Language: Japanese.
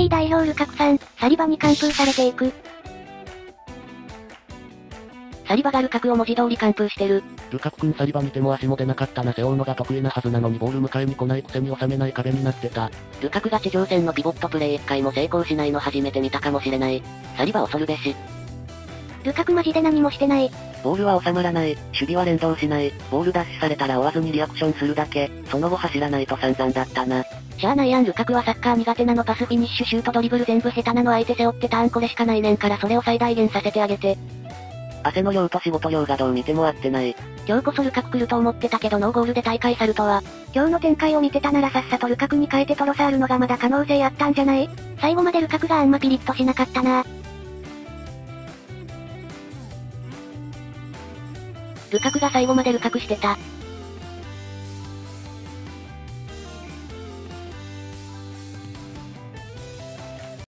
ギー代表ルカクさん、サリバに完封されていく。サリバがルカクを文字通り完封してる。ルカク君サリバ見ても足も出なかったな背負うのが得意なはずなのにボール迎えに来ないくせに収めない壁になってた。ルカクが地上戦のピボットプレイ一回も成功しないの初めて見たかもしれない。サリバ恐るべし。ルカクマジで何もしてない。ボールは収まらない、守備は連動しない、ボールダッシュされたら追わずにリアクションするだけ、その後走らないと散々だったな。しゃあないやんルカクはサッカー苦手なのパスフィニッシュシュートドリブル全部下手なの相手背負ってターンこれしかないねんからそれを最大限させてあげて。汗の量と仕事量がどう見ても合ってない。今日こそルカク来ると思ってたけどノーゴールで大会去るとは。今日の展開を見てたならさっさとルカクに変えてトロサールのがまだ可能性あったんじゃない？最後までルカクがあんまピリッとしなかったなルカクが最後までルカクしてた。